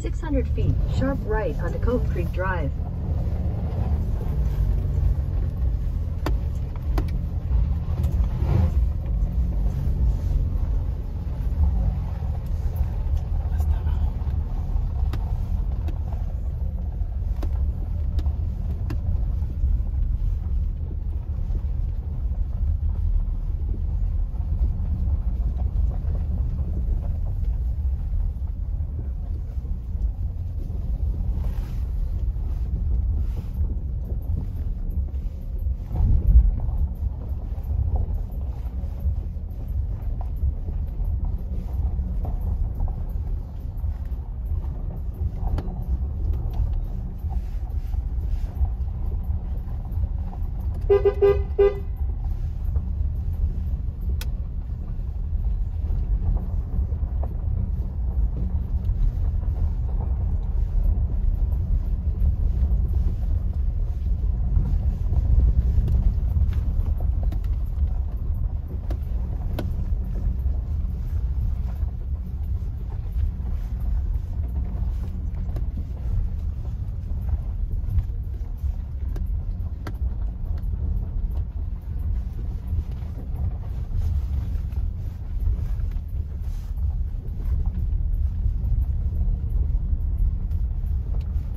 600 feet, sharp right onto Cove Creek Drive.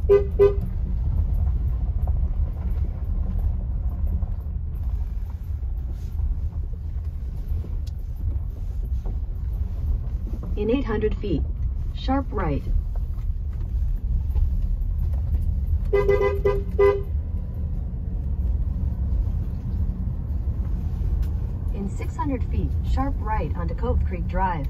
In 800 feet, sharp right. In 600 feet, sharp right onto Cove Creek Drive.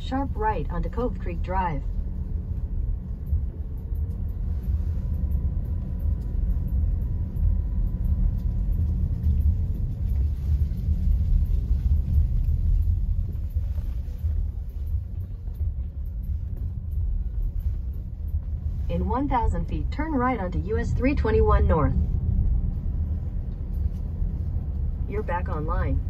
Sharp right onto Cove Creek Drive. In 1,000 feet, turn right onto US 321 North. You're back online.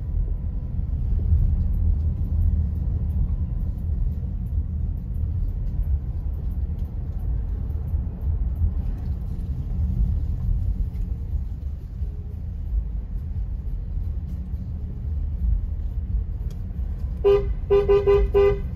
Thank you.